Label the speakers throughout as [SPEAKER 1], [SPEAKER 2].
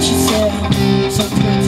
[SPEAKER 1] what you said. So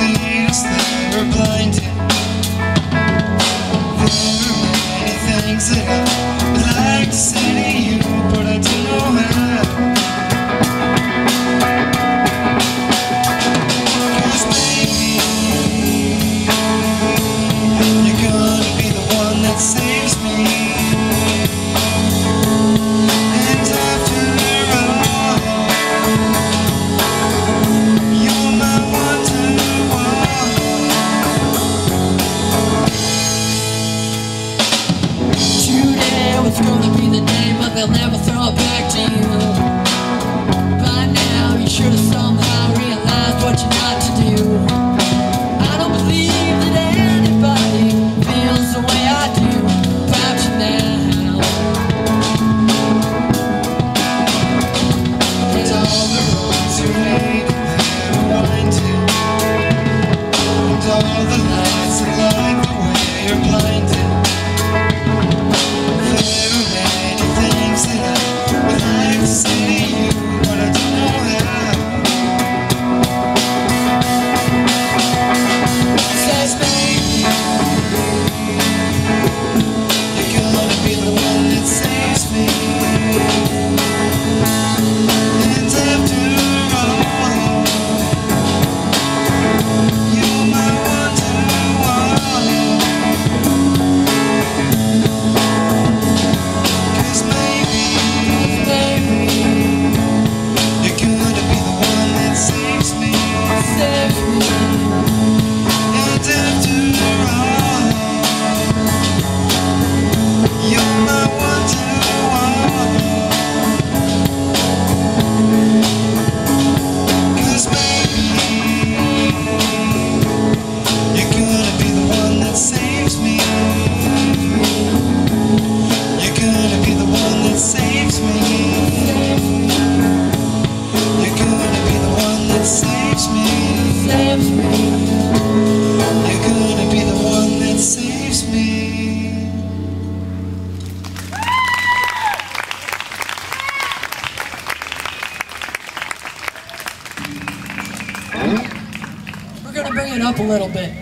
[SPEAKER 1] leaves that
[SPEAKER 2] are blinding There are many things that I'd like to say.
[SPEAKER 1] will never throw
[SPEAKER 2] up. You're gonna be the one that saves me.
[SPEAKER 1] We're gonna bring it up a little bit.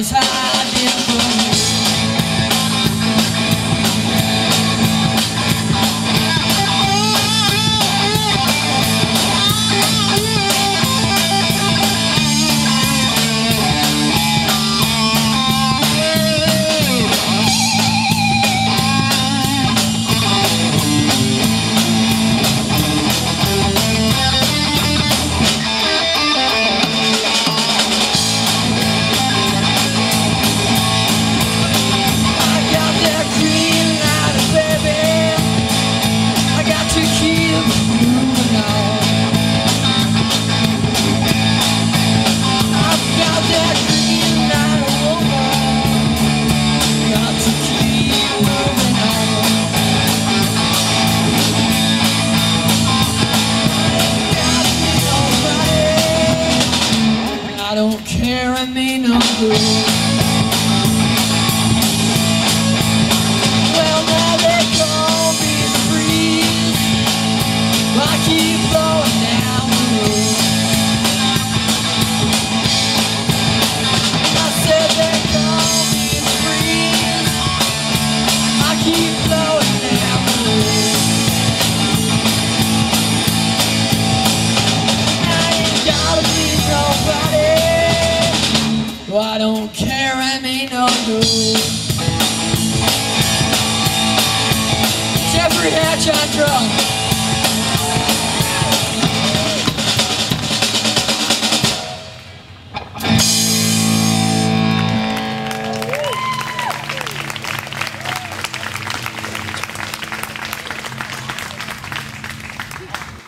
[SPEAKER 1] is high. unknown It's hatch on draw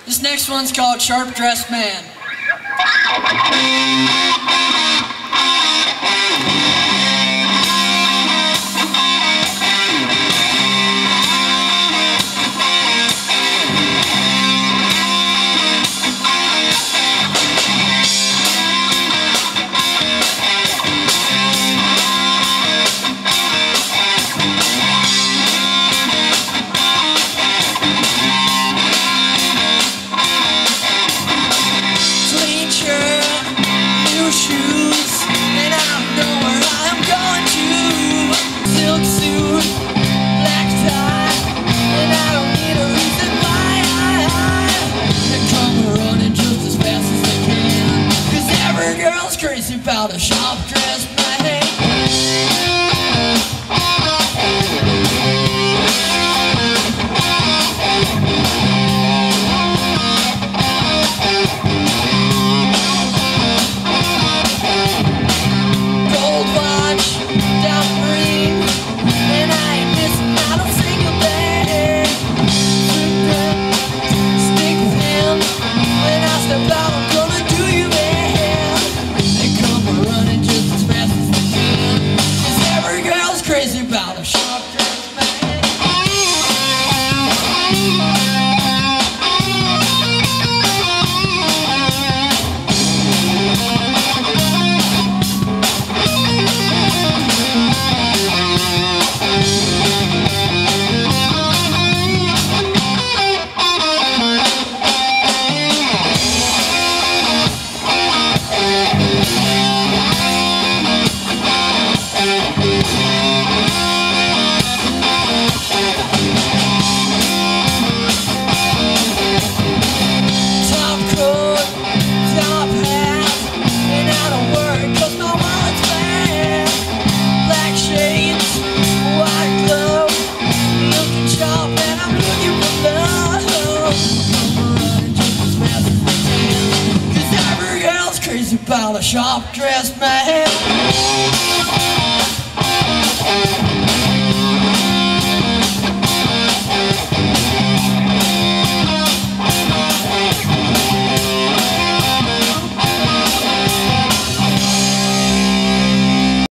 [SPEAKER 1] This next one's called Sharp Dressed Man. Tracy found a shop dress. about a sharp-dressed man.